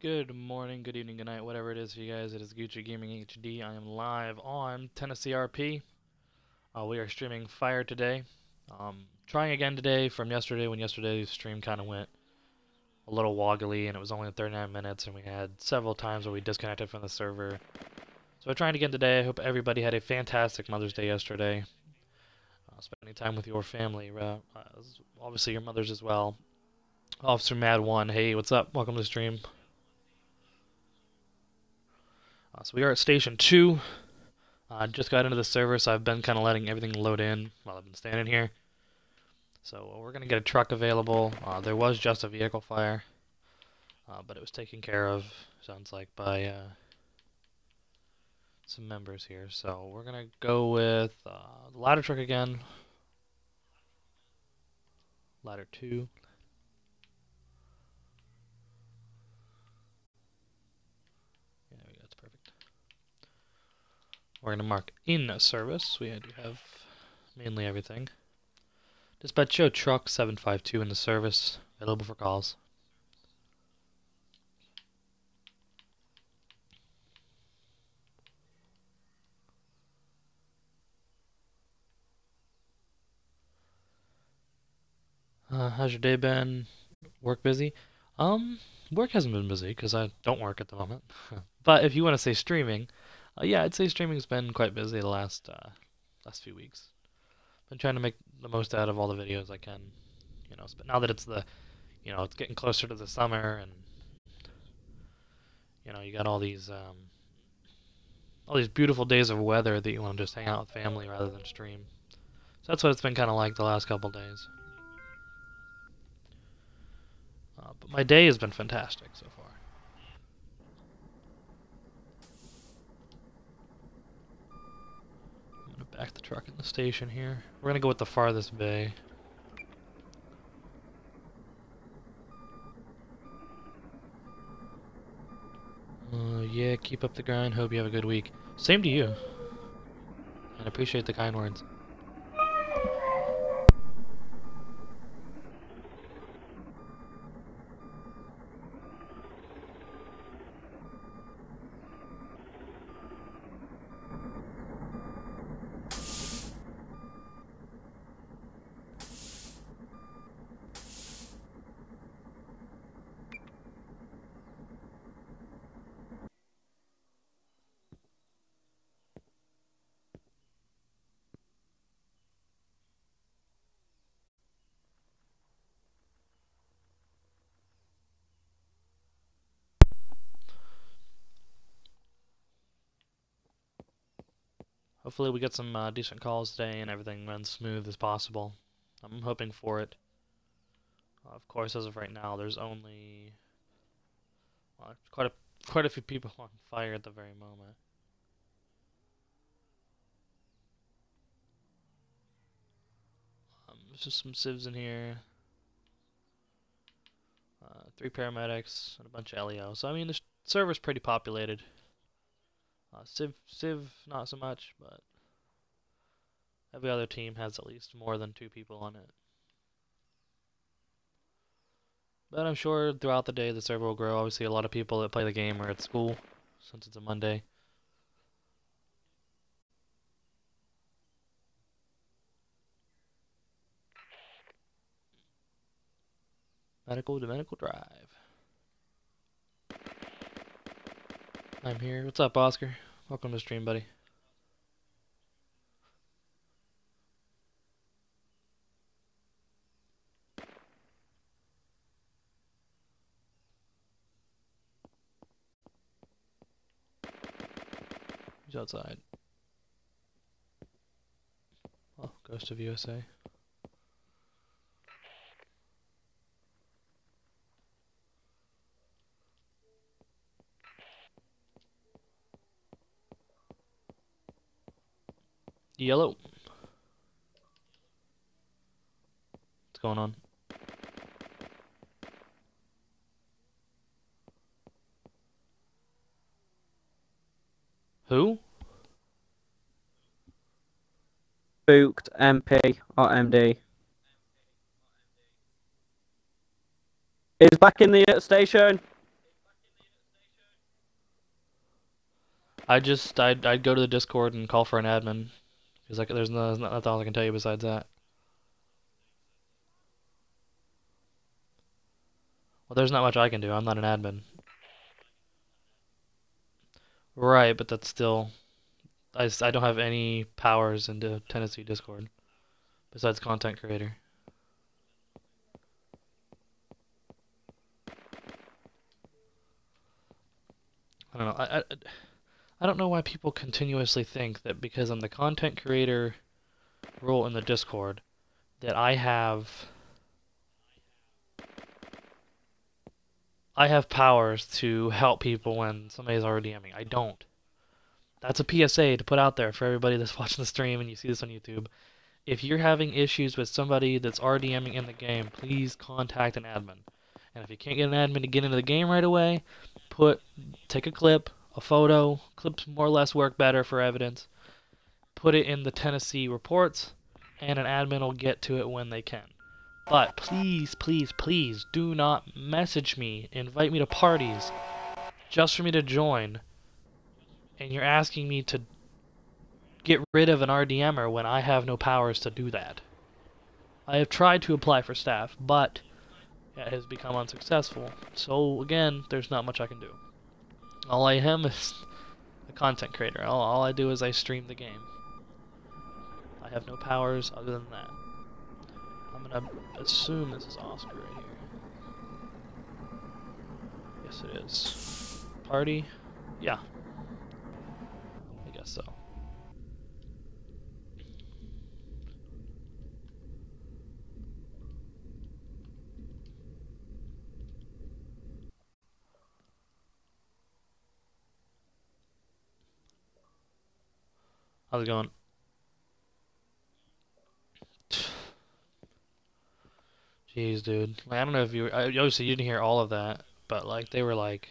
Good morning, good evening, good night, whatever it is for you guys. It is Gucci Gaming HD. I am live on Tennessee RP. Uh, we are streaming Fire today. Um, trying again today from yesterday when yesterday's stream kind of went a little woggly and it was only 39 minutes and we had several times where we disconnected from the server. So we're trying again today. I hope everybody had a fantastic Mother's Day yesterday. Uh, spending time with your family, uh, obviously your mothers as well. Officer Mad One, hey, what's up? Welcome to the stream. Uh, so we are at station two. I uh, just got into the server, so I've been kind of letting everything load in while I've been standing here. So uh, we're going to get a truck available. Uh, there was just a vehicle fire, uh, but it was taken care of, sounds like, by some members here. So we're going to go with the ladder truck again. Ladder 2. We're going to mark in a service. We do have mainly everything. Dispatch show truck 752 in the service, available for calls. Uh, how's your day been? Work busy? Um, work hasn't been busy because I don't work at the moment. but if you want to say streaming, uh, yeah, I'd say streaming's been quite busy the last uh, last few weeks. Been trying to make the most out of all the videos I can, you know. But now that it's the, you know, it's getting closer to the summer, and you know, you got all these um, all these beautiful days of weather that you want to just hang out with family rather than stream. So that's what it's been kind of like the last couple days. Uh, but my day has been fantastic so far. Back the truck in the station here. We're gonna go with the farthest bay. Uh, yeah, keep up the grind. Hope you have a good week. Same to you. And appreciate the kind words. Hopefully we get some uh, decent calls today and everything runs smooth as possible. I'm hoping for it. Uh, of course, as of right now, there's only well, quite a quite a few people on fire at the very moment. Um, there's just some civs in here. Uh, three paramedics and a bunch of LEO. So I mean, the server's pretty populated. Uh, Civ, Civ, not so much, but every other team has at least more than two people on it. But I'm sure throughout the day the server will grow. Obviously, a lot of people that play the game are at school since it's a Monday. Medical to Medical Drive. I'm here. What's up, Oscar? Welcome to stream, buddy. He's outside. Oh, Ghost of USA. Yellow. What's going on? Who? Booked MP or MD. Is back in the uh, station. I just I'd I'd go to the Discord and call for an admin, because like there's no there's not, that's all I can tell you besides that. Well, there's not much I can do. I'm not an admin. Right, but that's still I, I don't have any powers into Tennessee Discord besides content creator. I don't know. I, I I don't know why people continuously think that because I'm the content creator role in the Discord that I have I have powers to help people when somebody's already DMing. I don't. That's a PSA to put out there for everybody that's watching the stream and you see this on YouTube. If you're having issues with somebody that's RDMing in the game, please contact an admin. And if you can't get an admin to get into the game right away, put take a clip, a photo. Clips more or less work better for evidence. Put it in the Tennessee reports, and an admin will get to it when they can. But please, please, please do not message me, invite me to parties just for me to join. And you're asking me to get rid of an RDMer when I have no powers to do that. I have tried to apply for staff, but it has become unsuccessful. So again, there's not much I can do. All I am is a content creator. All, all I do is I stream the game. I have no powers other than that. I'm gonna assume this is Oscar right here. Yes, it is. Party? Yeah. I guess so. How's it going? Jeez, dude. Like, I don't know if you were, obviously you didn't hear all of that, but like they were like,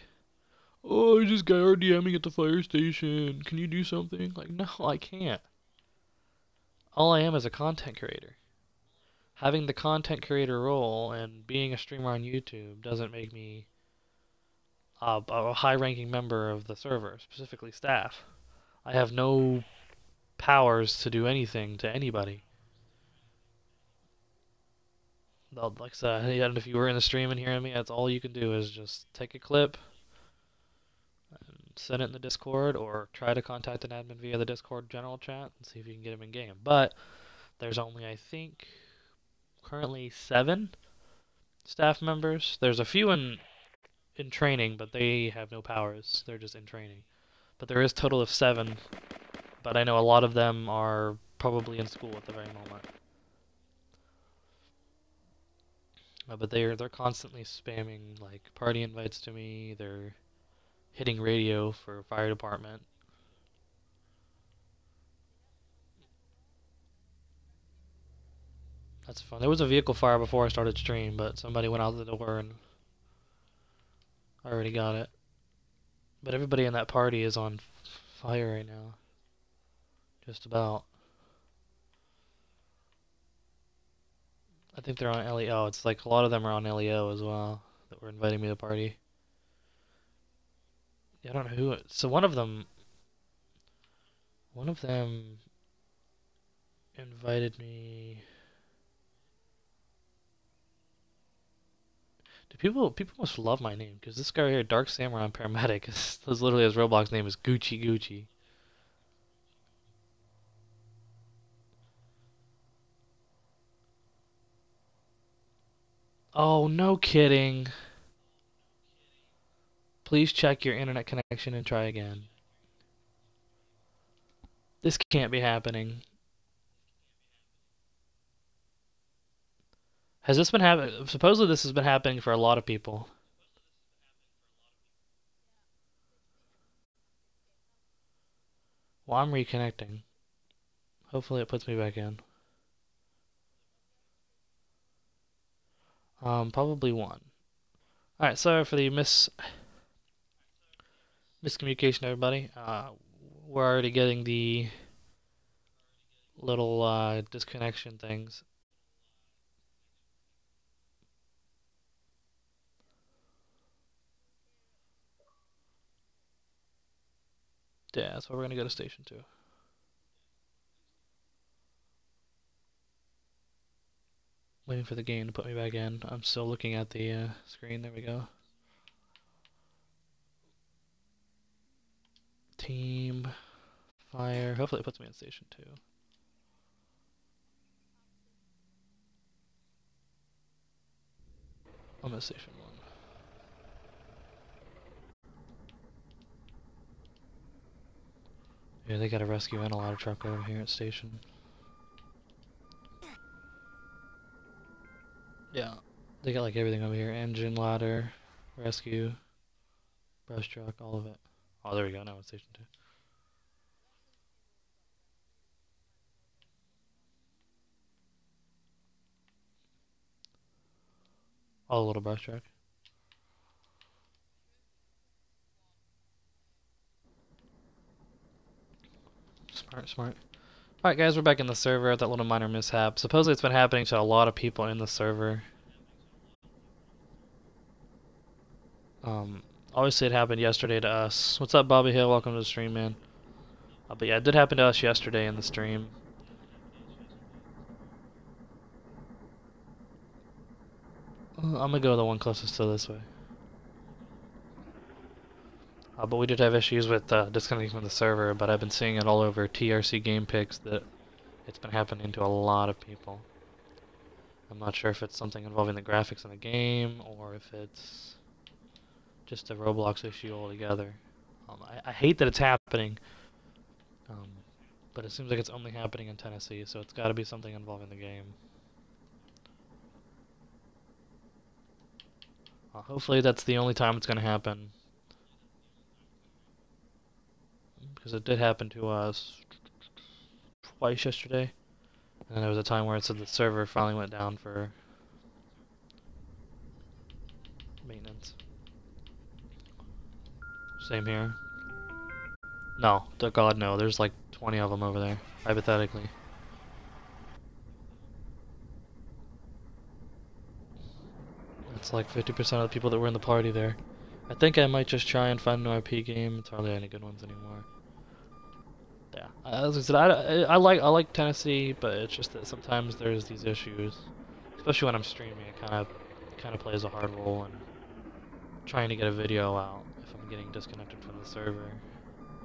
"Oh, this guy RDMing at the fire station. Can you do something?" Like, no, I can't. All I am is a content creator. Having the content creator role and being a streamer on YouTube doesn't make me a, a high-ranking member of the server, specifically staff. I have no powers to do anything to anybody. Like I said, yeah, and if you were in the stream and hearing me, that's all you can do is just take a clip and send it in the Discord or try to contact an admin via the Discord general chat and see if you can get him in game. But there's only, I think, currently seven staff members. There's a few in in training, but they have no powers. They're just in training. But there is total of seven but I know a lot of them are probably in school at the very moment. Uh, but they're they're constantly spamming like party invites to me. They're hitting radio for fire department. That's fun. There was a vehicle fire before I started stream, but somebody went out the door and I already got it. But everybody in that party is on fire right now. Just about. I think they're on LEO. It's like a lot of them are on LEO as well that were inviting me to party. I don't know who. So one of them, one of them invited me. Do people people must love my name because this guy here, Dark Samurai Paramedic, is, is literally his Roblox name is Gucci Gucci. Oh, no kidding. Please check your internet connection and try again. This can't be happening. Has this been happening? Supposedly this has been happening for a lot of people. Well, I'm reconnecting. Hopefully it puts me back in. Um, probably one. Alright, sorry for the mis miscommunication, everybody. Uh, we're already getting the little uh, disconnection things. Yeah, that's why we're gonna go to station two. Waiting for the game to put me back in. I'm still looking at the uh, screen. There we go. Team fire. Hopefully it puts me in station two. I'm at station one. Yeah, they got a rescue and a ladder truck over here at station. Yeah, they got like everything over here: engine, ladder, rescue, brush truck, all of it. Oh, there we go. Now it's station two. Oh, the little brush truck. Smart, smart. Alright guys, we're back in the server at that little minor mishap. Supposedly it's been happening to a lot of people in the server. Um, obviously it happened yesterday to us. What's up Bobby Hill? Welcome to the stream, man. Uh, but yeah, it did happen to us yesterday in the stream. Uh, I'm gonna go the one closest to this way. Uh, but we did have issues with uh, disconnecting from the server, but I've been seeing it all over TRC game picks that it's been happening to a lot of people. I'm not sure if it's something involving the graphics in the game or if it's just a Roblox issue altogether. Um, I, I, hate that it's happening, um, but it seems like it's only happening in Tennessee, so it's got to be something involving the game. Uh, hopefully that's the only time it's going to happen. Because it did happen to us twice yesterday. And there was a time where it said the server finally went down for maintenance. Same here. No, to God no, there's like 20 of them over there, hypothetically. It's like 50% of the people that were in the party there. I think I might just try and find an RP game. It's hardly any good ones anymore yeah, as I said, I, I like I like Tennessee, but it's just that sometimes there's these issues, especially when I'm streaming. It kind of kind of plays a hard role in trying to get a video out if I'm getting disconnected from the server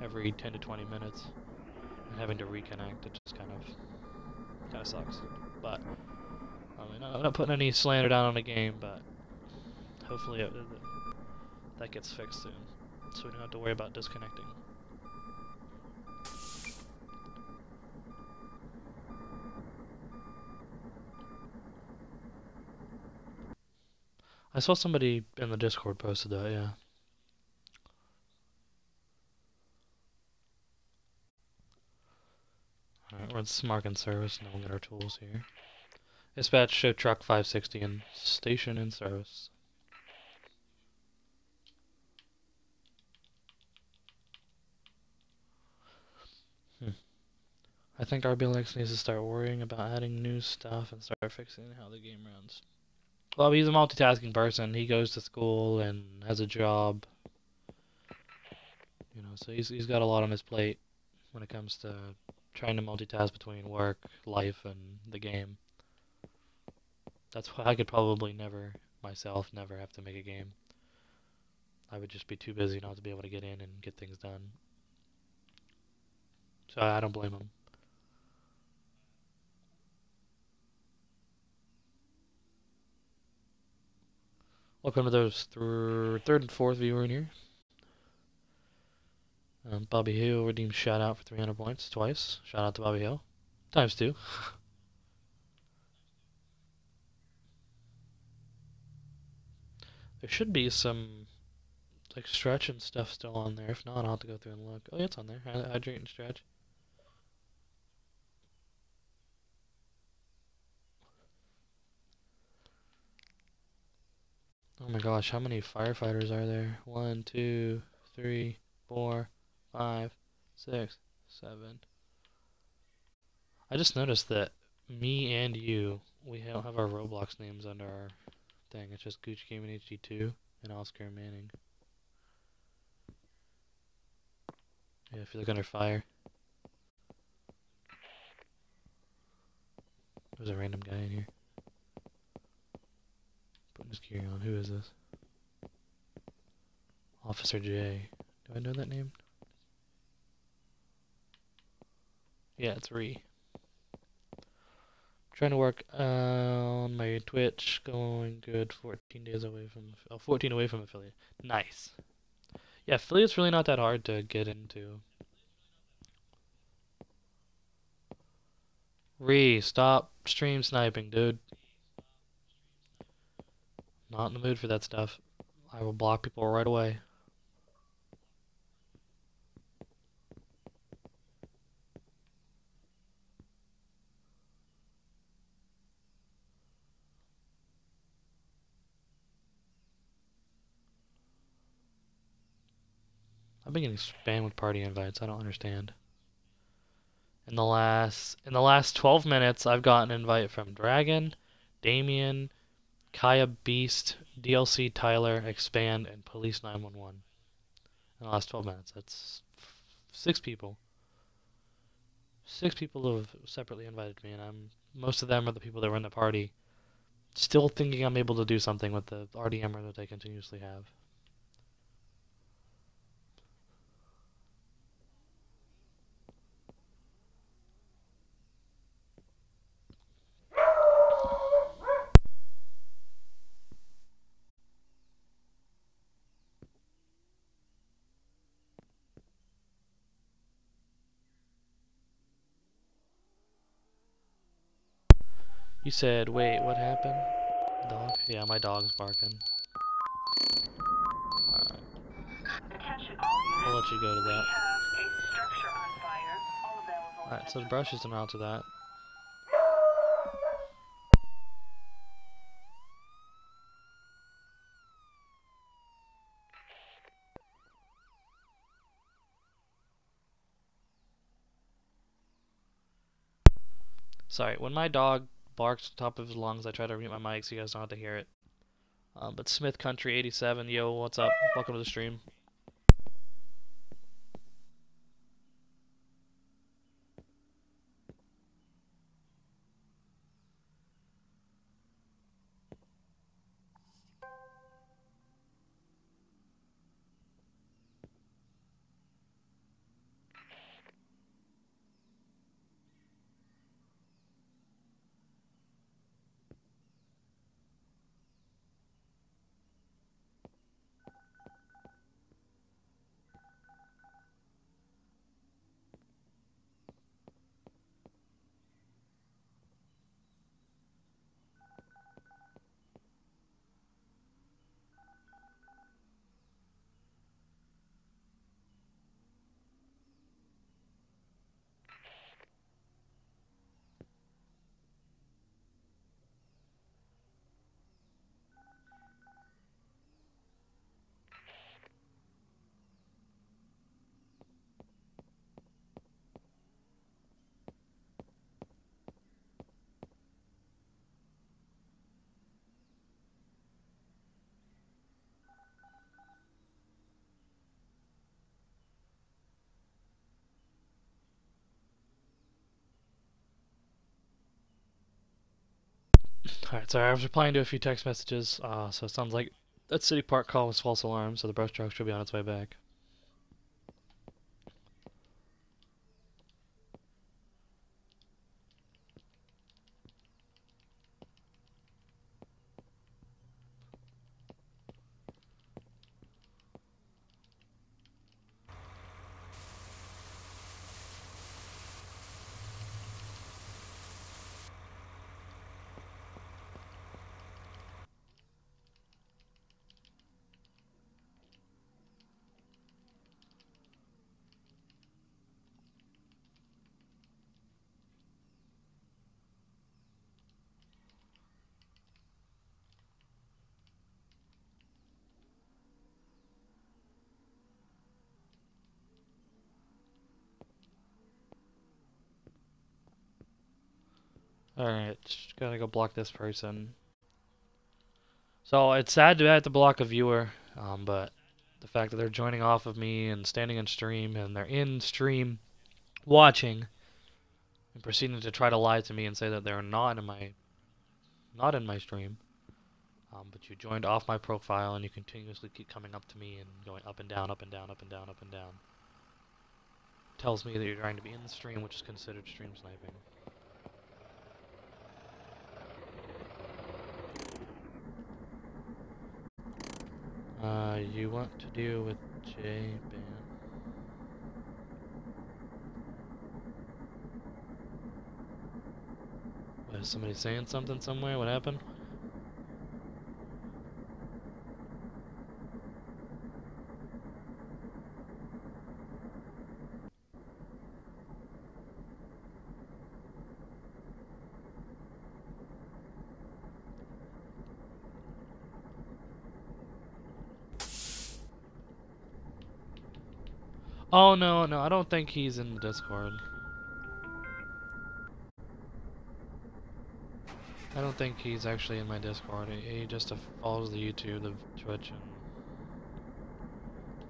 every 10 to 20 minutes and having to reconnect. It just kind of kind of sucks. But I mean, I'm not putting any slander down on the game, but hopefully it, it, that gets fixed soon, so we don't have to worry about disconnecting. I saw somebody in the Discord posted that, yeah. Alright, we're in Smart and service, now we'll get our tools here. Dispatch show truck 560 and station in service. Hmm. I think RBLX needs to start worrying about adding new stuff and start fixing how the game runs. Well, he's a multitasking person. He goes to school and has a job. You know, so he's he's got a lot on his plate when it comes to trying to multitask between work, life, and the game. That's why I could probably never myself never have to make a game. I would just be too busy not to be able to get in and get things done. So I don't blame him. Welcome to those th third and fourth viewer in here. Um, Bobby Hill redeemed shout out for 300 points twice. Shout out to Bobby Hill. Times two. there should be some like stretch and stuff still on there. If not, I'll have to go through and look. Oh, yeah, it's on there. Hydrate and stretch. Oh my gosh, how many firefighters are there? One, two, three, four, five, six, seven. I just noticed that me and you, we don't have our Roblox names under our thing. It's just Gucci Gaming HD2 and Oscar Manning. Yeah, if you look under fire. There's a random guy in here. His gear on. Who is this? Officer J. Do I know that name? Yeah, it's Ree. Trying to work on my Twitch. Going good. 14 days away from. Oh, 14 away from affiliate. Nice. Yeah, affiliate's really not that hard to get into. Ree, stop stream sniping, dude. Not in the mood for that stuff. I will block people right away. I've been getting spam with party invites. I don't understand. In the last in the last 12 minutes, I've gotten an invite from Dragon, Damien, Kaya Beast, DLC Tyler, Expand, and Police 911. In the last 12 minutes, that's six people. Six people have separately invited me, and I'm most of them are the people that were in the party. Still thinking I'm able to do something with the RDMer that I continuously have. You said, wait, what happened? Dog? Yeah, my dog's barking. Alright. I'll let you go to that. Alright, so the brush is route to that. Sorry, when my dog the top of his lungs. I try to mute my mic so you guys don't have to hear it. Um, but Smith Country 87, yo, what's up? Welcome to the stream. Alright, sorry, I was replying to a few text messages, uh, so it sounds like that City Park call was false alarm, so the brush truck should be on its way back. Alright, gotta go block this person. So it's sad to have to block a viewer, um, but the fact that they're joining off of me and standing in stream and they're in stream watching and proceeding to try to lie to me and say that they're not in my not in my stream. Um, but you joined off my profile and you continuously keep coming up to me and going up and down, up and down, up and down, up and down. Tells me that you're trying to be in the stream, which is considered stream sniping. You want to deal with J Ban? What, is somebody saying something somewhere? What happened? Oh no, no, I don't think he's in the Discord. I don't think he's actually in my Discord. He, just follows the YouTube, the Twitch, and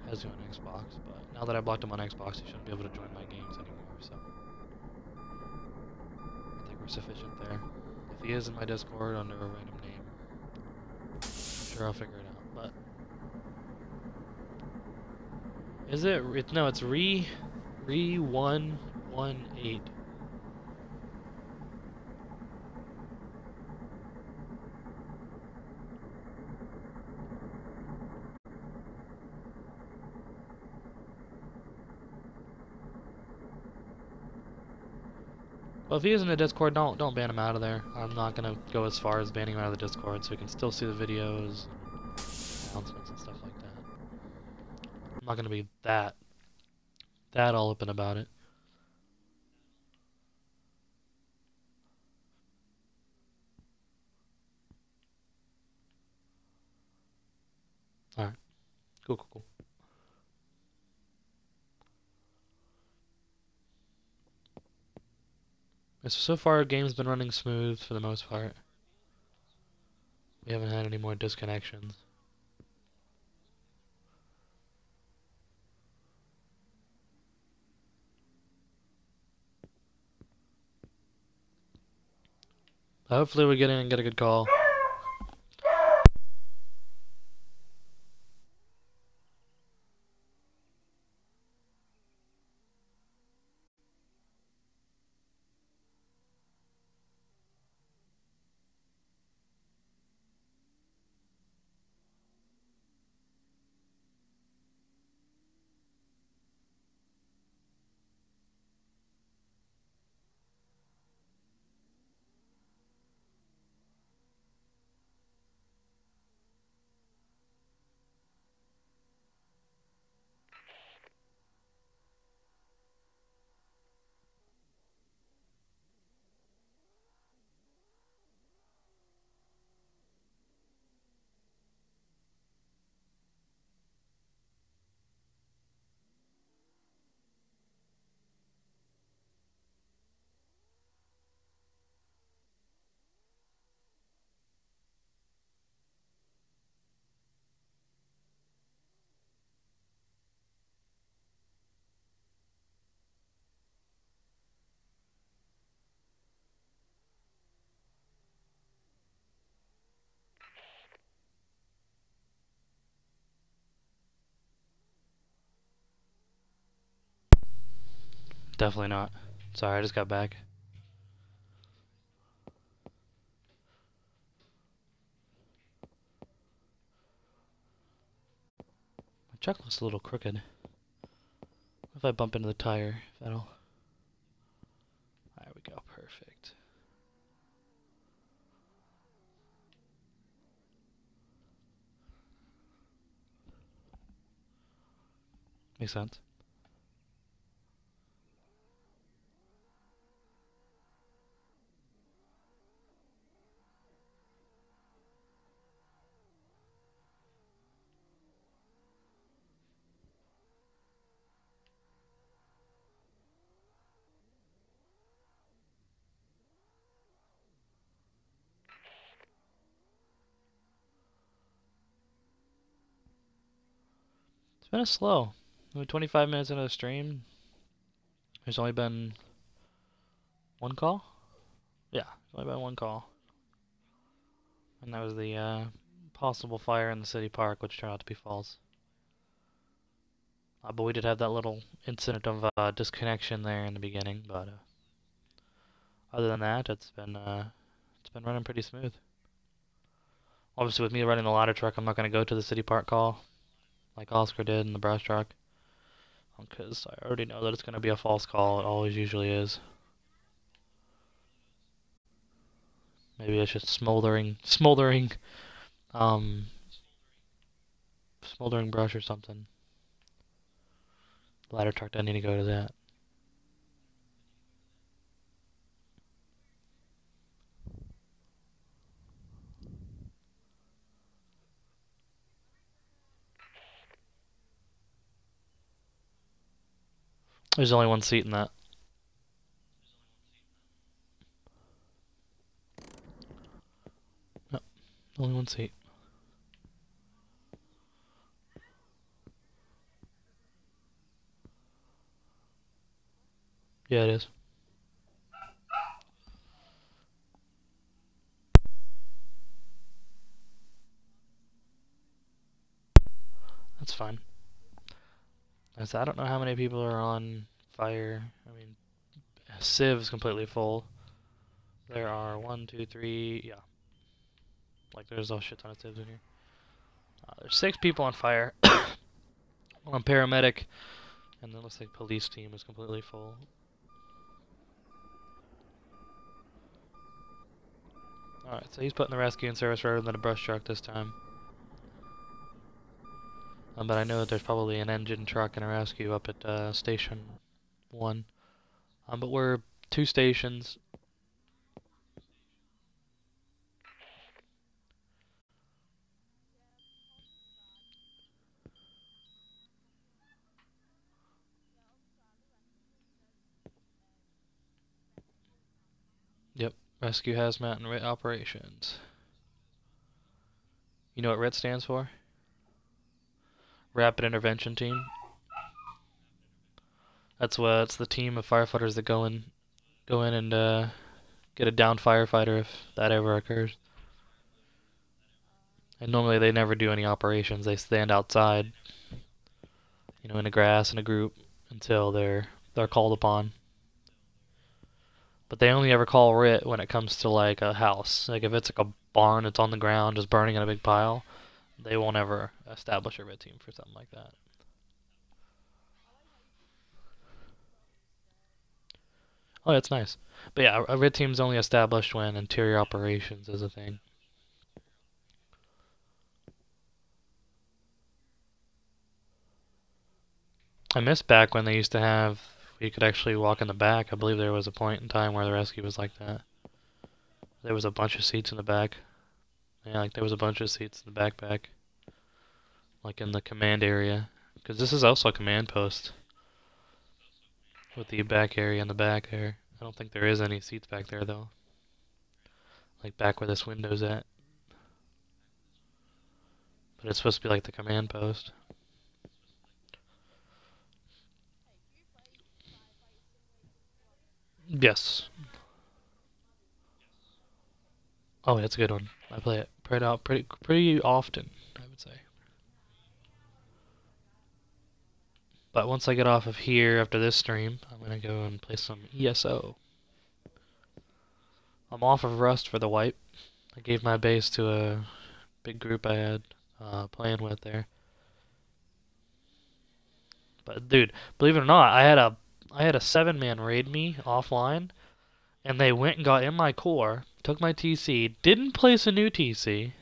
has you on Xbox. But now that I blocked him on Xbox, he shouldn't be able to join my games anymore. So I think we're sufficient there. If he is in my Discord under a random name, I'm sure I'll figure it out. But is it? it no, it's re re one one eight. Well, if he is in the Discord, don't don't ban him out of there. I'm not gonna go as far as banning him out of the Discord, so we can still see the videos, announcements, and stuff like that. I'm not gonna be that that all open about it. All right, cool, cool, cool. So, so far, game's been running smooth for the most part. We haven't had any more disconnections. Hopefully we get in and get a good call. Definitely not. Sorry, I just got back. My truck looks a little crooked. What if I bump into the tire? That'll. There we go. Perfect. Makes sense. Been a slow. We're 25 minutes into the stream. There's only been one call? Yeah, only been one call. And that was the uh, possible fire in the city park, which turned out to be false. Uh, but we did have that little incident of uh, disconnection there in the beginning, but uh, other than that, it's been uh, it's been running pretty smooth. Obviously, with me running the ladder truck, I'm not going to go to the city park call like Oscar did in the brush truck, because I already know that it's going to be a false call. It always usually is. Maybe it's just smoldering, smoldering, um, smoldering brush or something. Ladder truck doesn't need to go to that. There's only one seat in that. No, only one seat. Yeah, it is. That's fine. I I don't know how many people are on fire. I mean, Civ is completely full. There are one, two, three, yeah. Like, there's a shit ton of Civs in here. Uh, there's six people on fire. One paramedic, and then looks like police team is completely full. Alright, so he's putting the rescue in service rather than a brush truck this time. Um, but I know that there's probably an engine truck and a rescue up at uh, Station 1. Um, but we're two stations. Yep, Rescue Hazmat and RIT Operations. You know what RIT stands for? Rapid Intervention Team. That's what it's the team of firefighters that go in, go in and uh, get a downed firefighter if that ever occurs. And normally they never do any operations. They stand outside, you know, in the grass in a group until they're they're called upon. But they only ever call RIT when it comes to like a house. Like if it's like a barn that's on the ground just burning in a big pile, they won't ever establish a RIT team for something like that. Oh, that's nice. But yeah, a RIT team's only established when interior operations is a thing. I miss back when they used to have, you could actually walk in the back. I believe there was a point in time where the rescue was like that. There was a bunch of seats in the back. Yeah, like there was a bunch of seats in the backpack. Like in the command area. Because this is also a command post with the back area in the back there. I don't think there is any seats back there though. Like back where this window's at. But it's supposed to be like the command post. Yes. Oh, that's a good one. I play it pretty out pretty pretty often, I would say. But once I get off of here after this stream, I'm to go and play some ESO. I'm off of Rust for the wipe. I gave my base to a big group I had uh, playing with there. But dude, believe it or not, I had a I had a seven man raid me offline, and they went and got in my core, took my TC, didn't place a new TC,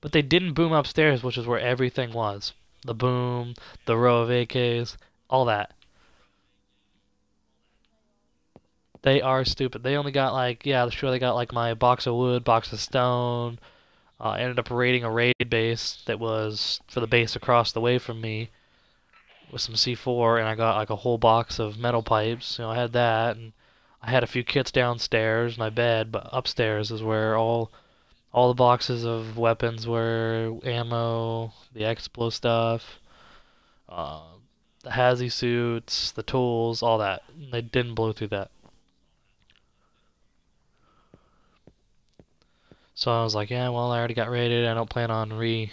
but they didn't boom upstairs, which is where everything was the boom, the row of AKs, all that. They are stupid. They only got like, yeah, sure they got like my box of wood, box of stone. Uh, ended up raiding a raid base that was for the base across the way from me with some C4, and I got like a whole box of metal pipes. You know, I had that, and I had a few kits downstairs, my bed, but upstairs is where all all the boxes of weapons were ammo, the explo stuff, uh, the hazy suits, the tools, all that. They didn't blow through that. So I was like, yeah, well, I already got raided. I don't plan on re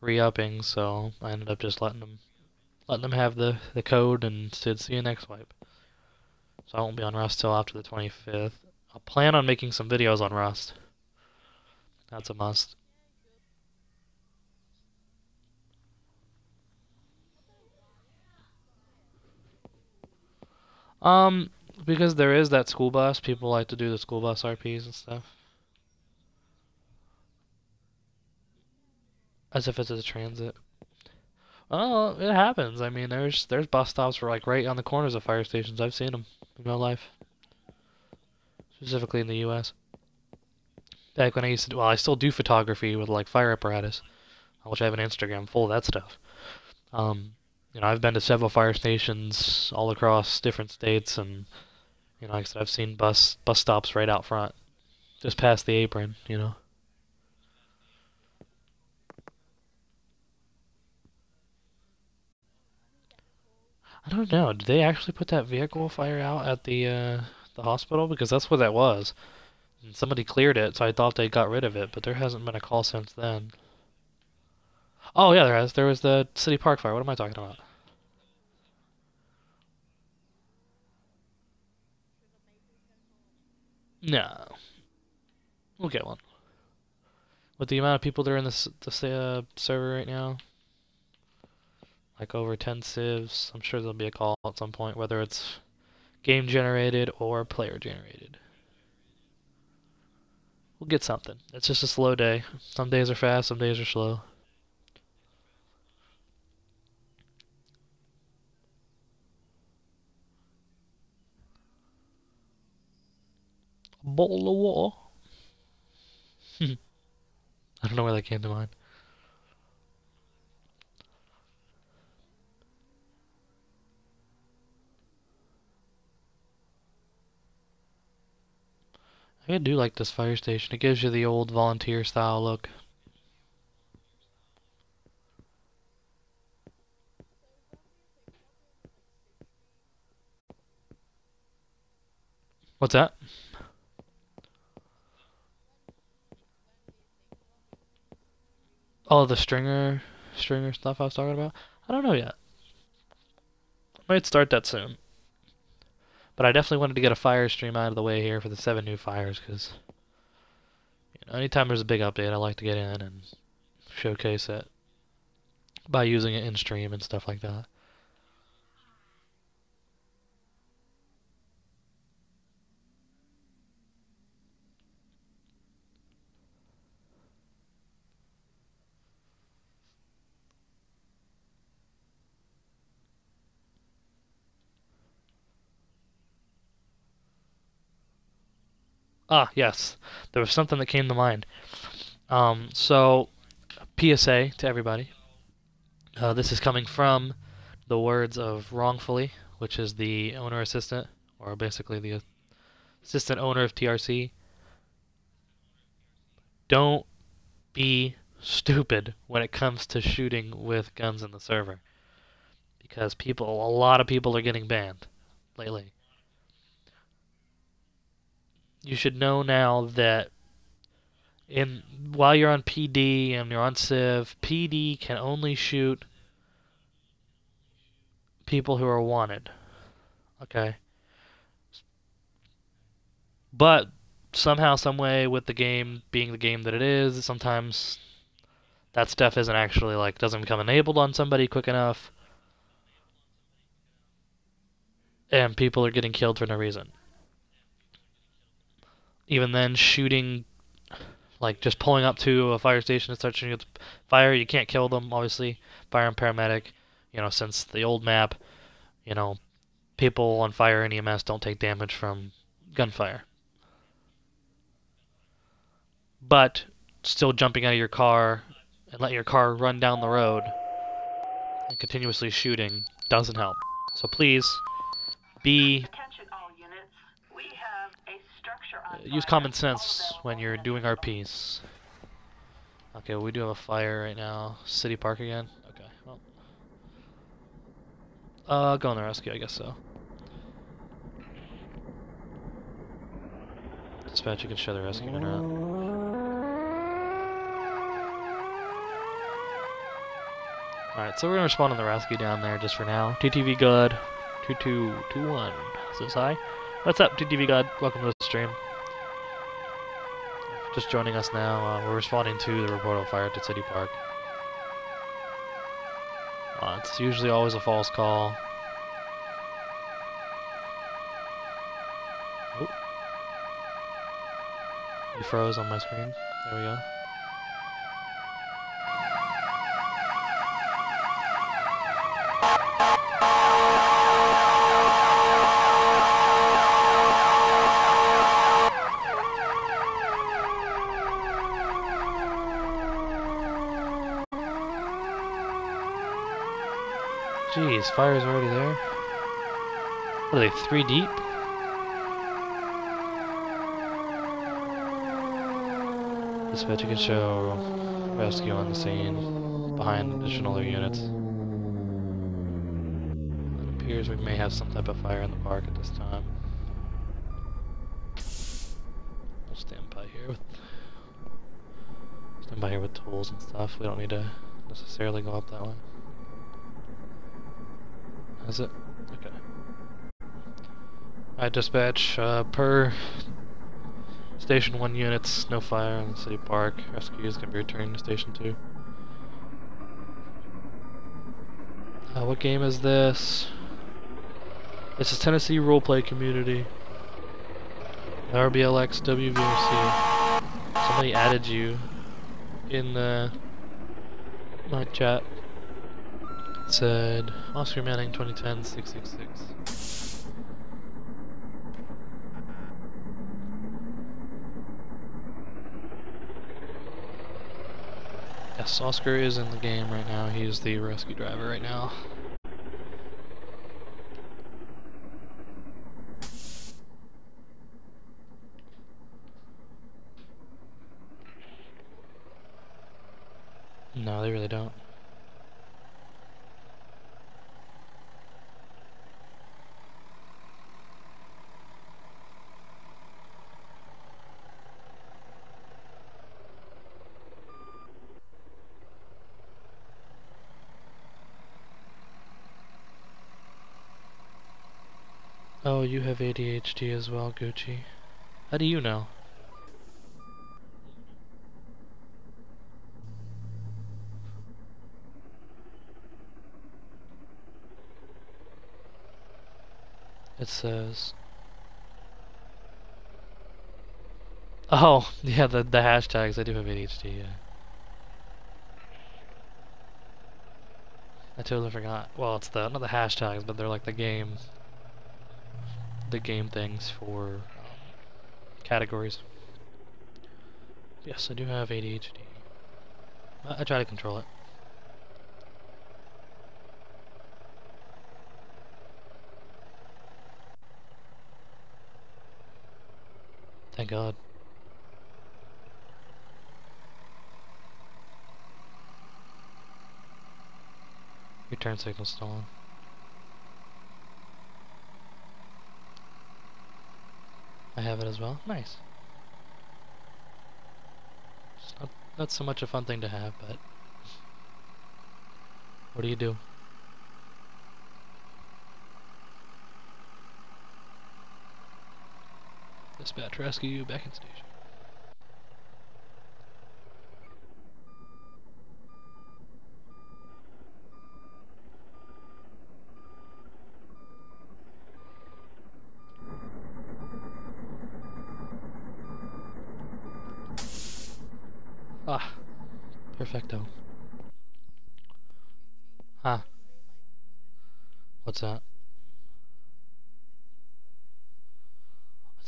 re-upping, so I ended up just letting them letting them have the the code and said see you next wipe. So I won't be on Rust till after the 25th. I'll plan on making some videos on Rust. That's a must. Um, because there is that school bus, people like to do the school bus RPs and stuff. As if it's a transit. Oh, it happens. I mean, there's there's bus stops for like right on the corners of fire stations. I've seen them in real life, specifically in the U.S. Back when I used to, well, I still do photography with like fire apparatus, which I have an Instagram full of that stuff. Um, you know, I've been to several fire stations all across different states, and you know, like I said, I've seen bus bus stops right out front, just past the apron. You know. I don't know. Did they actually put that vehicle fire out at the uh, the hospital? Because that's what that was. And somebody cleared it, so I thought they got rid of it, but there hasn't been a call since then. Oh yeah, there has. There was the City Park fire. What am I talking about? No. We'll get one. With the amount of people that are in this the uh, server right now, like over 10 civs, I'm sure there'll be a call at some point, whether it's game generated or player generated. We'll get something. It's just a slow day. Some days are fast, some days are slow. A bottle of water. I don't know where that came to mind. I do like this fire station. It gives you the old volunteer style look. What's that? Oh, the stringer, stringer stuff I was talking about? I don't know yet. I might start that soon. But I definitely wanted to get a fire stream out of the way here for the seven new fires, because you know, anytime there's a big update, I like to get in and showcase it by using it in stream and stuff like that. Ah, yes. There was something that came to mind. Um, so, PSA to everybody. Uh, this is coming from the words of Wrongfully, which is the owner assistant, or basically the assistant owner of TRC. Don't be stupid when it comes to shooting with guns in the server. Because people, a lot of people are getting banned lately you should know now that in while you're on PD and you're on Civ, PD can only shoot people who are wanted. Okay. But somehow, some way, with the game being the game that it is, sometimes that stuff isn't actually like doesn't become enabled on somebody quick enough, and people are getting killed for no reason even then shooting like just pulling up to a fire station and start shooting at fire you can't kill them obviously. Fire and paramedic you know since the old map you know people on fire and ems don't take damage from gunfire. But still jumping out of your car and letting your car run down the road and continuously shooting doesn't help. So please be use common sense when you're doing RPs. Okay, well, we do have a fire right now. City Park again? Okay, well. Uh, go on the rescue, I guess so. Dispatch, you can show the rescue in Alright, so we're gonna respond on the rescue down there just for now. TTV God, 2221 says hi. What's up, TTV God? Welcome to the stream. Just joining us now, uh, we're responding to the report of fire at City Park. Uh, it's usually always a false call. Oh. He froze on my screen. There we go. Jeez, fire's already there? What are they, three deep? Dispatch can show rescue on the scene behind additional units. It appears we may have some type of fire in the park at this time. We'll stand by here with stand by here with tools and stuff. We don't need to necessarily go up that way. Is it? Okay. I dispatch uh, per Station 1 units, no fire in the city park. Can be returned to Station 2. Uh, what game is this? This is Tennessee Roleplay Community. RBLX WVRC. Somebody added you in the my chat. Said Oscar Manning 2010 666. Yes, Oscar is in the game right now. He's the rescue driver right now. No, they really don't. Oh, you have ADHD as well, Gucci. How do you know? It says... Oh, yeah, the, the hashtags, I do have ADHD, yeah. I totally forgot. Well, it's the, not the hashtags, but they're like the game the game things for um, categories. Yes, I do have ADHD. I, I try to control it. Thank God. Your turn signal's still on. I have it as well. Nice. It's not, not so much a fun thing to have, but... What do you do? Dispatch rescue you back in station. Ah, perfecto. Huh. What's that?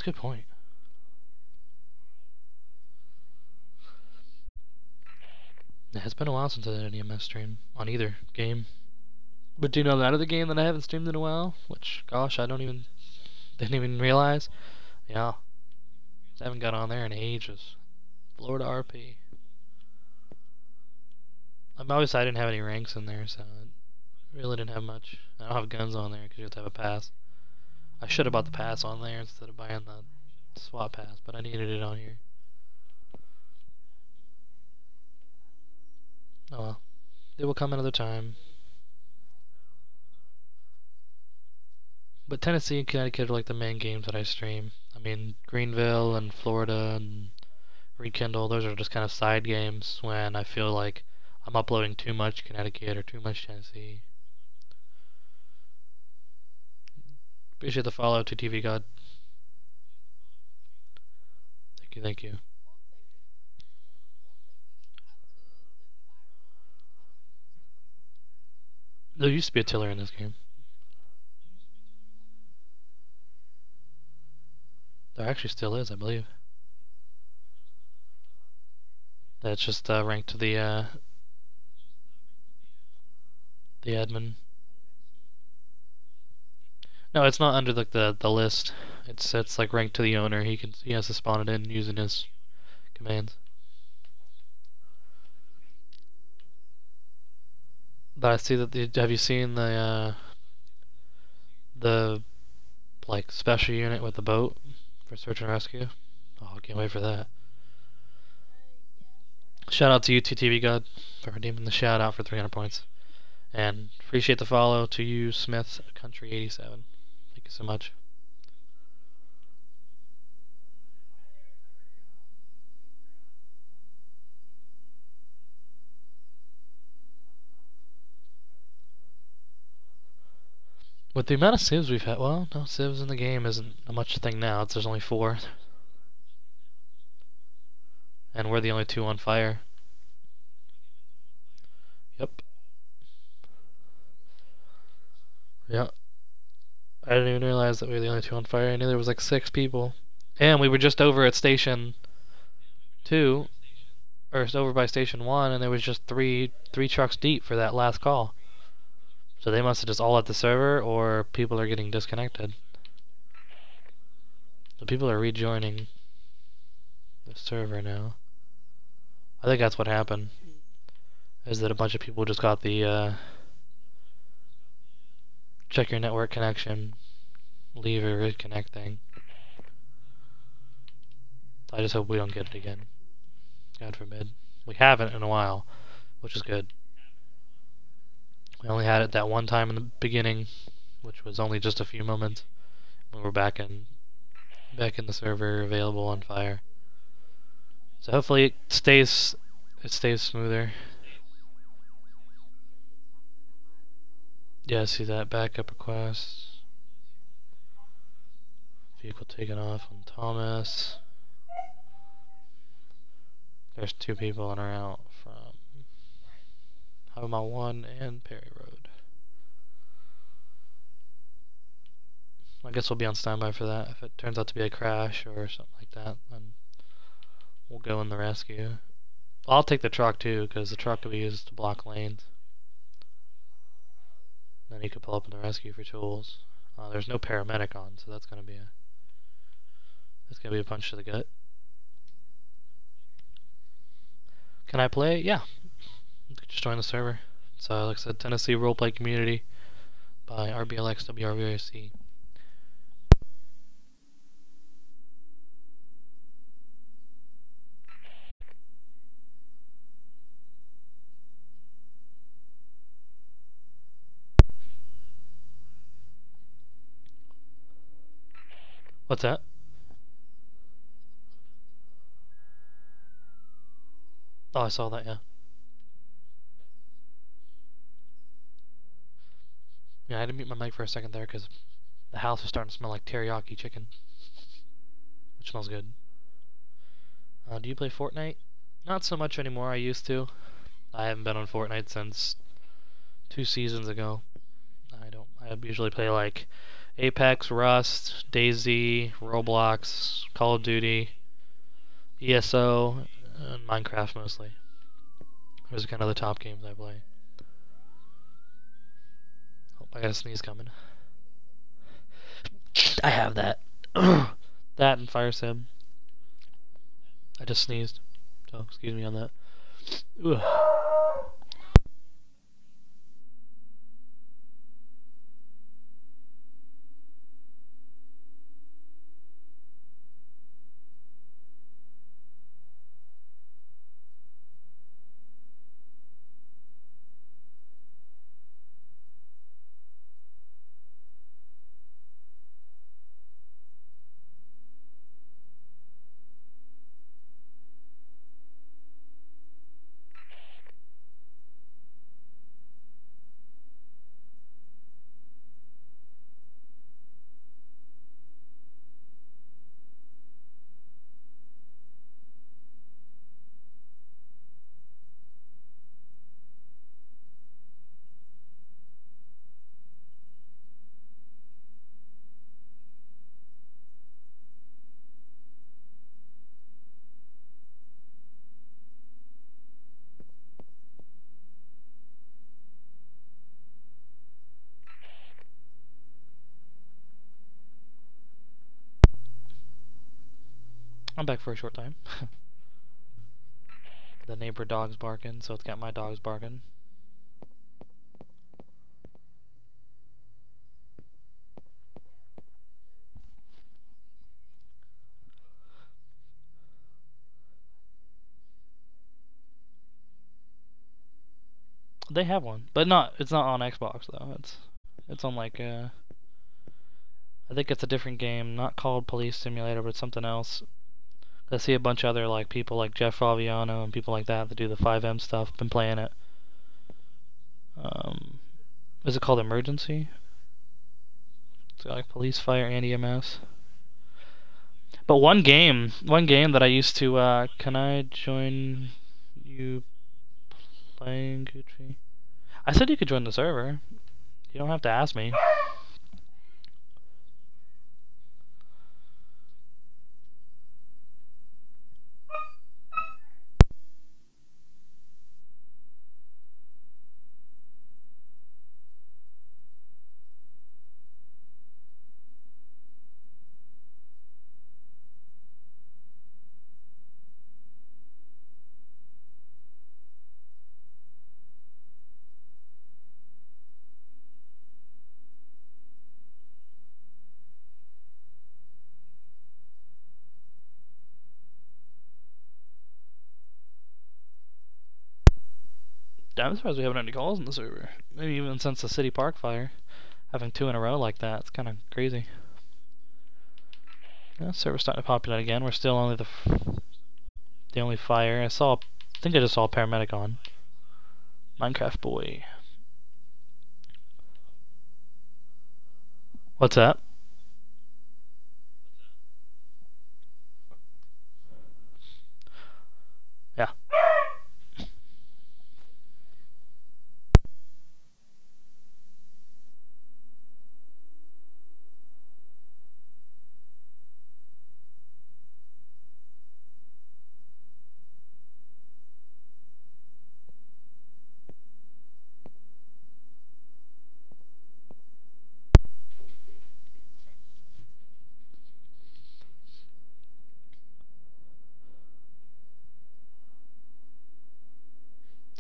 That's a good point. It has been a while since I did an EMS stream on either game. But do you know that other game that I haven't streamed in a while? Which, gosh, I don't even, didn't even realize. Yeah. I haven't got on there in ages. Florida RP. I'm obviously I didn't have any ranks in there, so I Really didn't have much. I don't have guns on there because you have to have a pass. I should have bought the pass on there instead of buying the swap pass, but I needed it on here. Oh well. They will come another time. But Tennessee and Connecticut are like the main games that I stream. I mean, Greenville and Florida and Rekindle, those are just kind of side games when I feel like I'm uploading too much Connecticut or too much Tennessee. Appreciate the follow to TV God. Thank you, thank you. There used to be a tiller in this game. There actually still is, I believe. That's just uh, ranked to the uh, the admin. No, it's not under like the the list. It's like ranked to the owner. He can he has to spawn it in using his commands. But I see that the, have you seen the uh, the like special unit with the boat for search and rescue? Oh, I can't wait for that. Shout out to you, TTV God, for redeeming the shout out for 300 points. And appreciate the follow to you, Smith Country 87. You so much. With the amount of civs we've had, well, no, civs in the game isn't a much thing now. It's, there's only four. And we're the only two on fire. Yep. Yep. I didn't even realize that we were the only two on fire. I knew there was like six people. And we were just over at station two, or over by station one, and there was just three three trucks deep for that last call. So they must have just all at the server, or people are getting disconnected. So people are rejoining the server now. I think that's what happened. Is that a bunch of people just got the uh, check your network connection, leave or reconnect thing. I just hope we don't get it again. God forbid. We haven't in a while, which is good. We only had it that one time in the beginning, which was only just a few moments. We're back in back in the server available on fire. So hopefully it stays it stays smoother. Yeah, see that backup request. Vehicle taken off on Thomas. There's two people in or out from Highway Mile 1 and Perry Road. I guess we'll be on standby for that. If it turns out to be a crash or something like that, then we'll go in the rescue. I'll take the truck too, because the truck will be used to block lanes. Then you could pull up in the rescue for tools. Uh, there's no paramedic on, so that's gonna be a that's gonna be a punch to the gut. Can I play? Yeah. Just join the server. So, like I said, Tennessee Roleplay Community by RBLX WRVC. What's that? Oh, I saw that, yeah. Yeah, I had to mute my mic for a second there because the house is starting to smell like teriyaki chicken. Which smells good. Uh, do you play Fortnite? Not so much anymore, I used to. I haven't been on Fortnite since two seasons ago. I don't, I usually play like Apex, Rust, DayZ, Roblox, Call of Duty, ESO, and Minecraft mostly. Those are kind of the top games I play. Oh, I got a sneeze coming. I have that. that and Fire Sim. I just sneezed. So, excuse me on that. Ugh. I'm back for a short time. the neighbor dog's barking, so it's got my dogs barking. They have one, but not. It's not on Xbox though. It's it's on like uh. I think it's a different game, not called Police Simulator, but something else. I see a bunch of other like people like Jeff Favignano and people like that that do the FiveM stuff. Been playing it. Um, is it called Emergency? It's like Police, Fire, and EMS. But one game, one game that I used to. Uh, can I join you playing Gucci? I said you could join the server. You don't have to ask me. I'm surprised we haven't had any calls in the server. Maybe even since the City Park fire. Having two in a row like that, it's kind of crazy. Yeah, server's starting to populate again. We're still only the the only fire. I saw, I think I just saw a paramedic on. Minecraft boy. What's that? Yeah.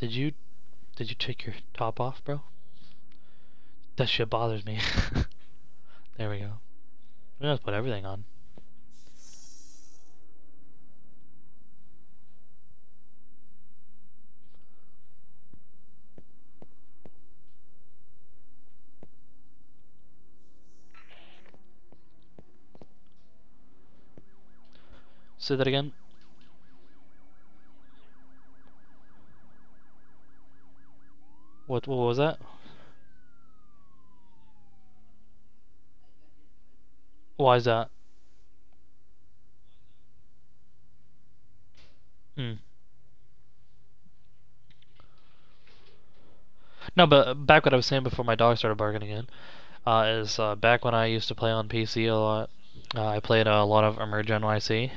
Did you did you take your top off, bro? That shit bothers me. there we go. We just put everything on. Say that again. What, what was that? Why is that? Hmm. No, but back what I was saying before my dog started barking again, uh, is uh, back when I used to play on PC a lot. Uh, I played a lot of Emerge NYC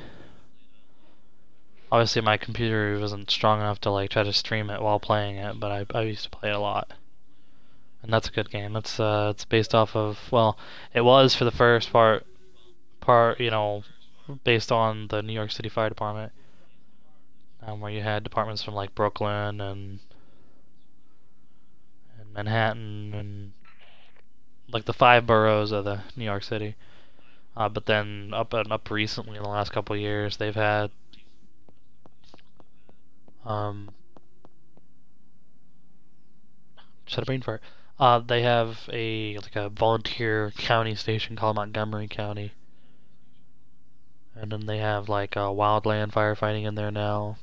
obviously my computer wasn't strong enough to like try to stream it while playing it, but I, I used to play it a lot. And that's a good game. It's uh it's based off of well, it was for the first part part, you know, based on the New York City Fire Department. Um, where you had departments from like Brooklyn and and Manhattan and like the five boroughs of the New York City. Uh, but then up and up recently in the last couple years, they've had um, a brain fart. Uh, they have a like a volunteer county station called Montgomery County, and then they have like uh, wildland firefighting in there now.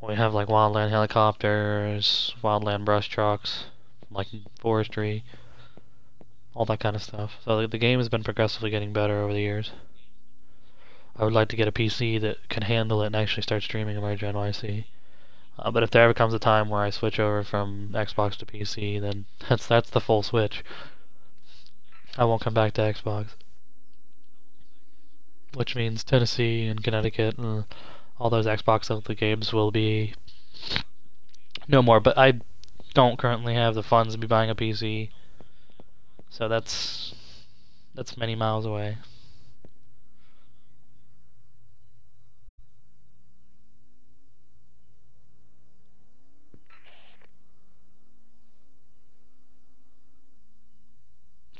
We have like wildland helicopters, wildland brush trucks, like forestry, all that kind of stuff. So the, the game has been progressively getting better over the years. I would like to get a PC that can handle it and actually start streaming Emerge NYC. Uh, but if there ever comes a time where I switch over from Xbox to PC, then that's that's the full switch. I won't come back to Xbox. Which means Tennessee and Connecticut and all those Xbox level games will be no more. But I don't currently have the funds to be buying a PC, so that's that's many miles away.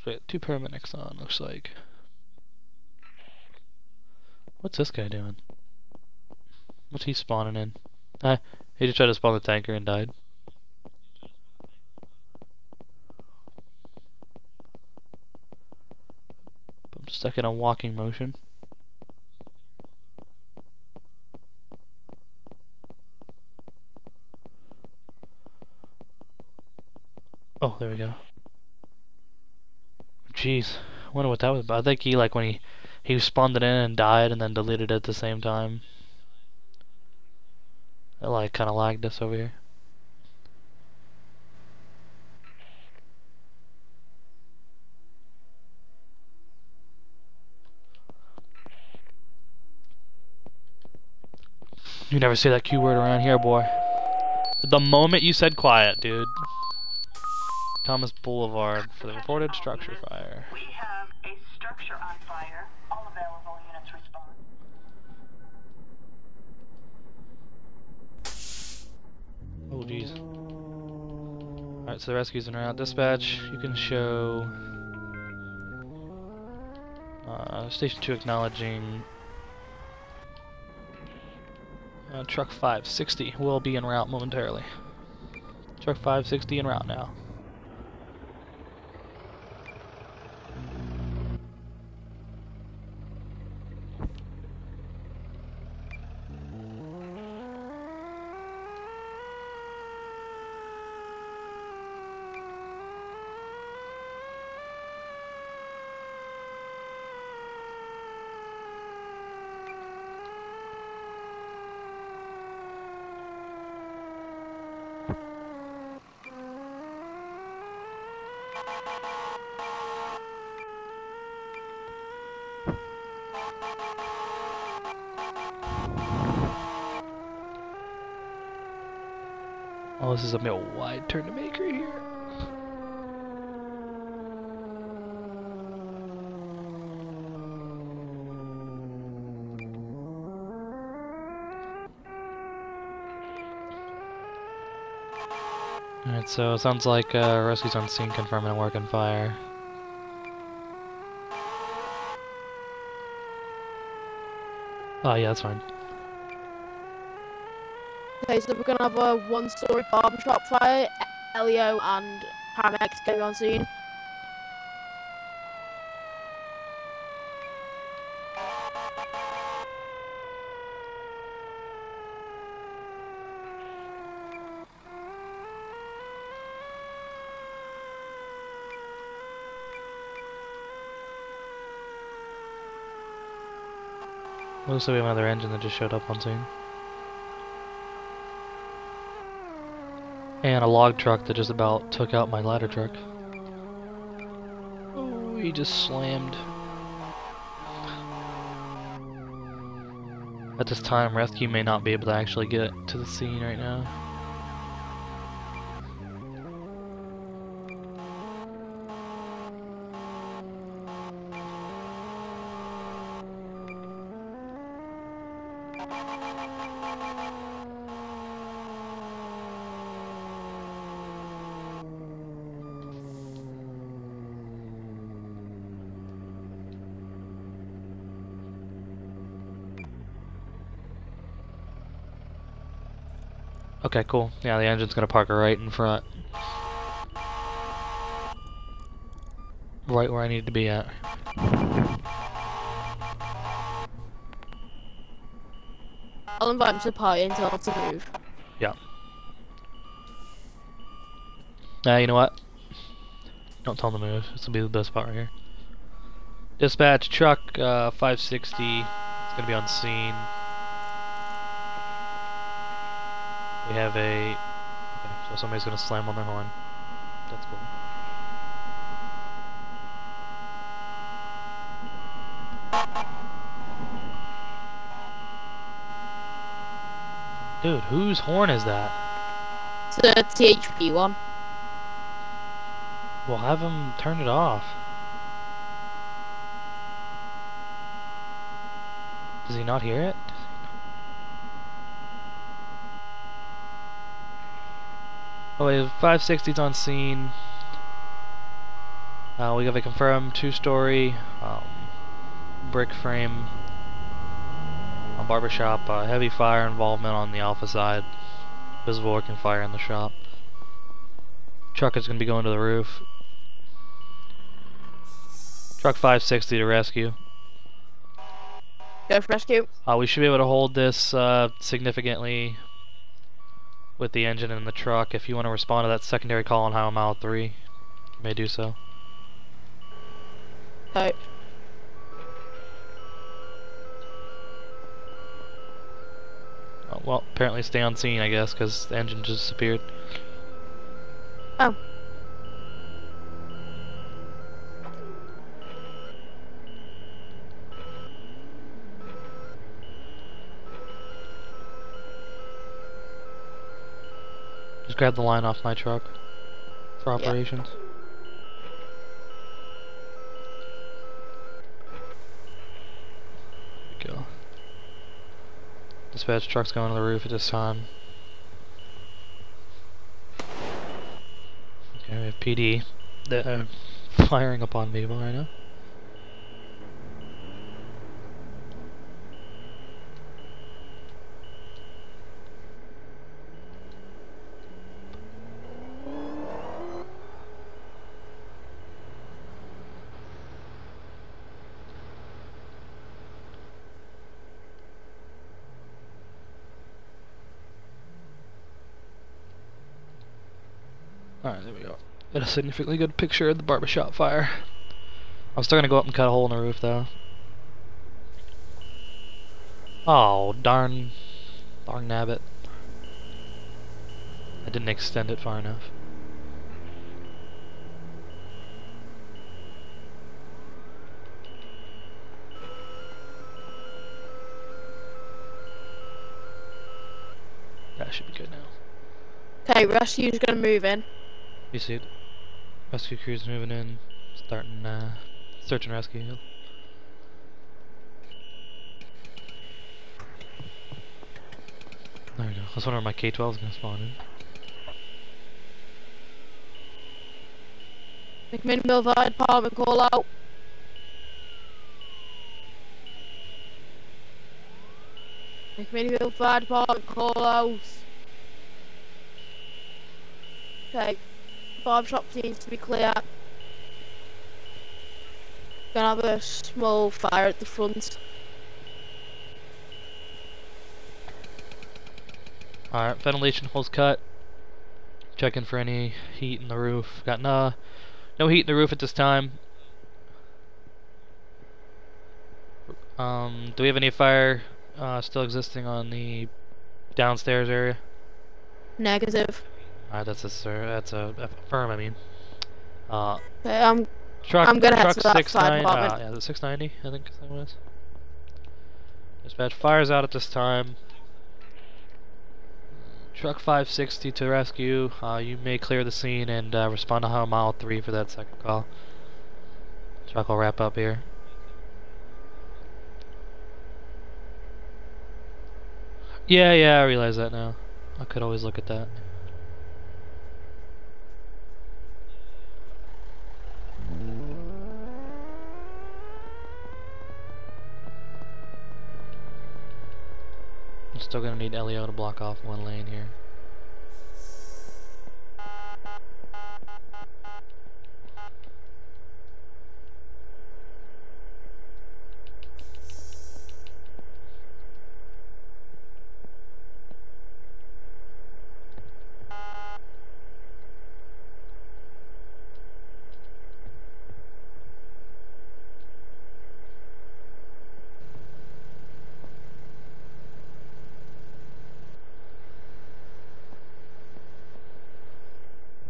Wait, two paramedics on, looks like. What's this guy doing? What's he spawning in? Ah, he just tried to spawn the tanker and died. I'm stuck in a walking motion. Oh, there we go. Jeez, I wonder what that was about. I think he like when he he spawned it in and died and then deleted it at the same time. It like kind of lagged us over here. You never say that Q word around here, boy. The moment you said quiet, dude. Thomas Boulevard for the reported structure fire. We have a structure on fire. All available units respond. Oh, jeez. Alright, so the rescue's en route. Dispatch, you can show... Uh, Station 2 acknowledging... Uh, truck 560 will be en route momentarily. Truck 560 en route now. Is a real wide turn to make right here. Alright, so it sounds like uh, rescue's on scene confirming a working fire. Oh yeah, that's fine. Okay, so we're gonna have a one-story barbershop fire. Elio and paramedics going on scene. We have another engine that just showed up on scene. And a log truck that just about took out my ladder truck. Oh, he just slammed. At this time, rescue may not be able to actually get to the scene right now. Okay, cool. Yeah, the engine's gonna park right in front. Right where I need to be at. I'll invite him to the party and tell him to move. Yeah. Nah, you know what? Don't tell him to move. This will be the best part right here. Dispatch truck uh, 560. It's gonna be on scene. We have a. Okay, so somebody's gonna slam on their horn. That's cool. Dude, whose horn is that? It's the THP one. Well, have him turn it off. Does he not hear it? Oh, wait, 560's on scene. Uh, we have a confirmed two-story um, brick frame a barbershop. Uh, heavy fire involvement on the alpha side. Visible working fire in the shop. Truck is going to be going to the roof. Truck 560 to rescue. Go for rescue. Uh, we should be able to hold this uh, significantly with the engine in the truck. If you want to respond to that secondary call on Highway Mile 3, you may do so. Okay. Oh, uh, well, apparently stay on scene, I guess, because the engine just disappeared. Oh. Just grab the line off my truck for operations. There go. Dispatch truck's going to the roof at this time. Okay, we have PD that are firing upon people right now. Alright, there we go. Got a significantly good picture of the barbershop fire. I'm still gonna go up and cut a hole in the roof though. Oh, darn. Darn nabbit. I didn't extend it far enough. That should be good now. Okay, rescue's gonna move in. You see it? Rescue crews moving in, starting uh, search and rescue. There we go. I was wondering my K-12 is gonna spawn in. McMinnville Fire Department call out. McMinnville Fire Department call out. Okay. Barb shop seems to be clear. Gonna have a small fire at the front. Alright, ventilation holes cut. Checking for any heat in the roof. Got no, no heat in the roof at this time. Um, do we have any fire uh, still existing on the downstairs area? Negative. Alright, that's a sir. That's a, a firm. I mean, uh, I'm truck. I'm gonna head truck to that six fire nine. department. Uh, yeah, the six ninety. I think is that is. Dispatch fires out at this time. Truck 560 to rescue. Uh, you may clear the scene and uh, respond to Highway Mile 3 for that second call. Truck will wrap up here. Yeah, yeah, I realize that now. I could always look at that. Still gonna need LEO to block off one lane here.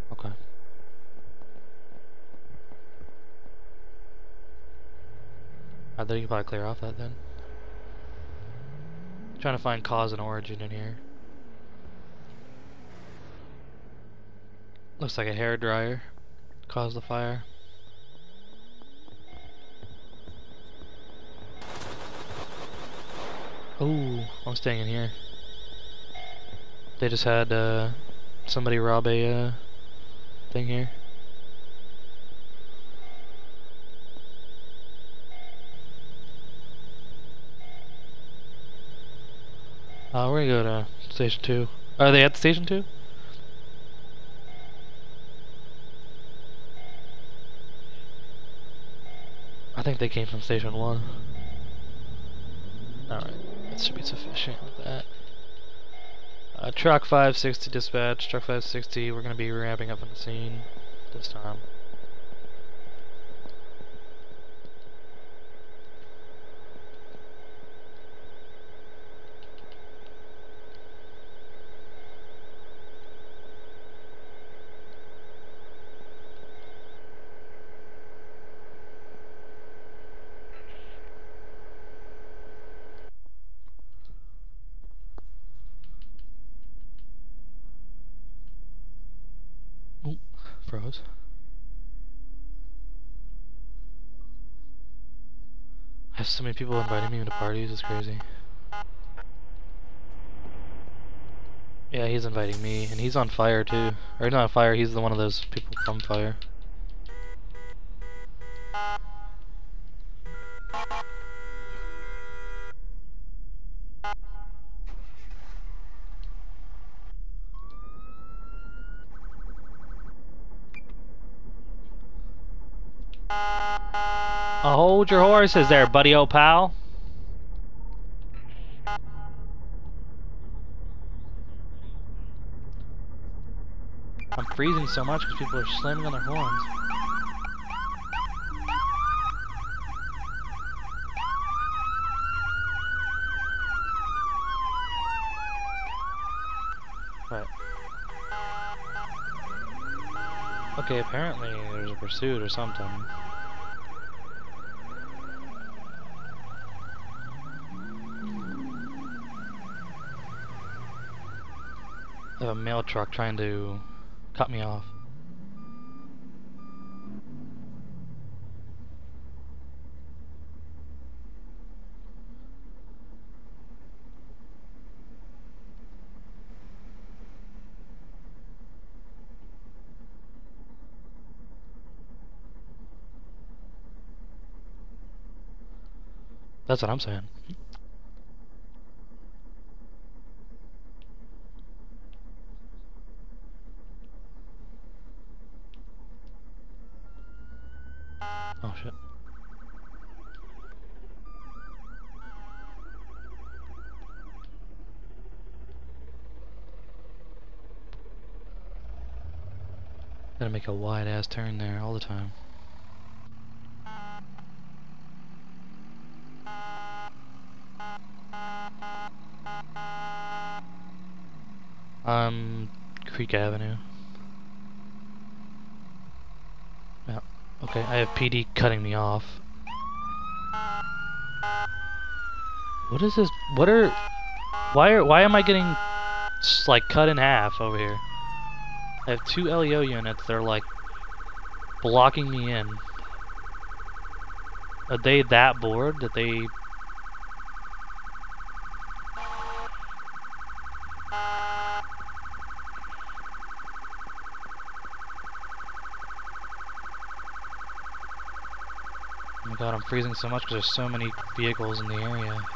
Okay. Can probably clear off that then. Trying to find cause and origin in here. Looks like a hair dryer caused the fire. Ooh, I'm staying in here. They just had uh, somebody rob a uh, thing here. Uh, we're gonna go to station two. Are they at station two? I think they came from station one. Alright, that should be sufficient with that. Uh, truck 560 dispatch, truck 560, we're gonna be ramping up on the scene this time. Oop, I have so many people inviting me into parties, it's crazy. Yeah, he's inviting me, and he's on fire too. Or he's not on fire, he's the one of those people from fire. Hold your horses there, buddy old pal. I'm freezing so much because people are slamming on their horns. Right. Okay, apparently there's a pursuit or something. I have a mail truck trying to cut me off. That's what I'm saying. Oh shit. Gotta make a wide ass turn there all the time. Um, Creek Avenue. Yeah. Okay, I have PD cutting me off. What is this? What are? Why are? Why am I getting like cut in half over here? I have two LEO units. They're like blocking me in. Are they that bored that they? Oh my god, I'm freezing so much because there's so many vehicles in the area.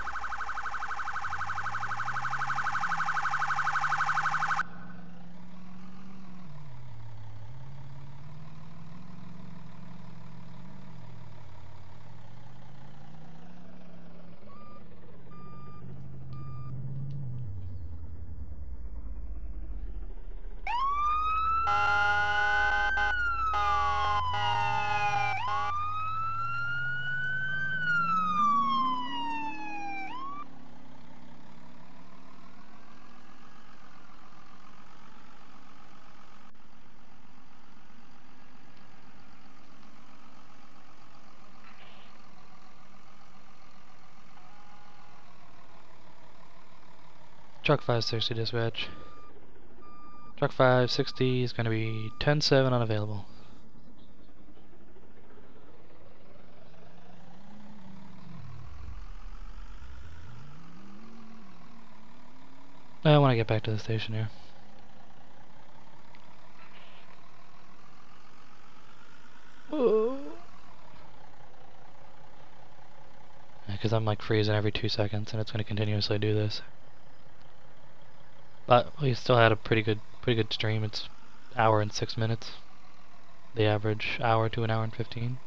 Truck 560 dispatch. Truck 560 is going to be 10-7 unavailable. I want to get back to the station here. Because I'm like freezing every two seconds and it's going to continuously do this. But we still had a pretty good pretty good stream. It's hour and six minutes. The average hour to an hour and fifteen.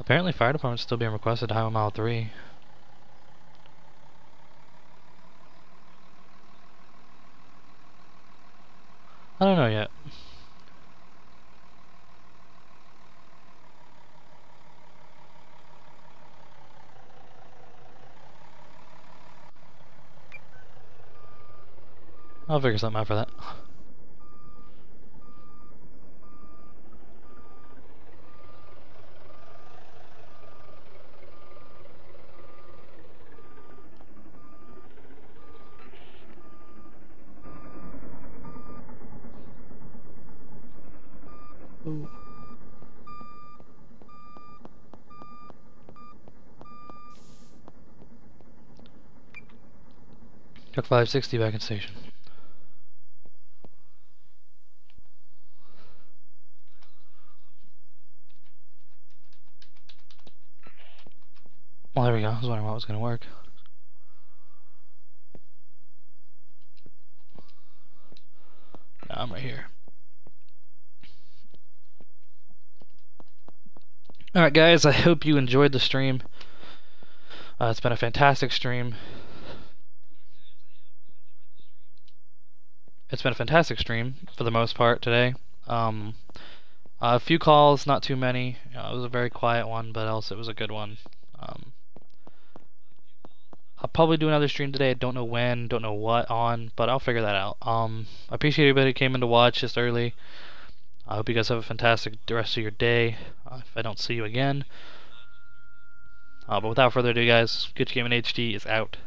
Apparently fire department's still being requested to Highway Mile 3. I don't know yet. I'll figure something out for that. Ooh. Truck 560 back in station. Well, there go. I was wondering what was going to work. No, I'm right here. Alright guys, I hope you enjoyed the stream. Uh, it's been a fantastic stream. It's been a fantastic stream for the most part today. Um, a few calls, not too many. Uh, it was a very quiet one, but else it was a good one. Um, I'll probably do another stream today. I don't know when, don't know what on, but I'll figure that out. Um, I appreciate everybody who came in to watch just early. I hope you guys have a fantastic rest of your day. Uh, if I don't see you again. Uh, but without further ado, guys, Gucci Gaming HD is out.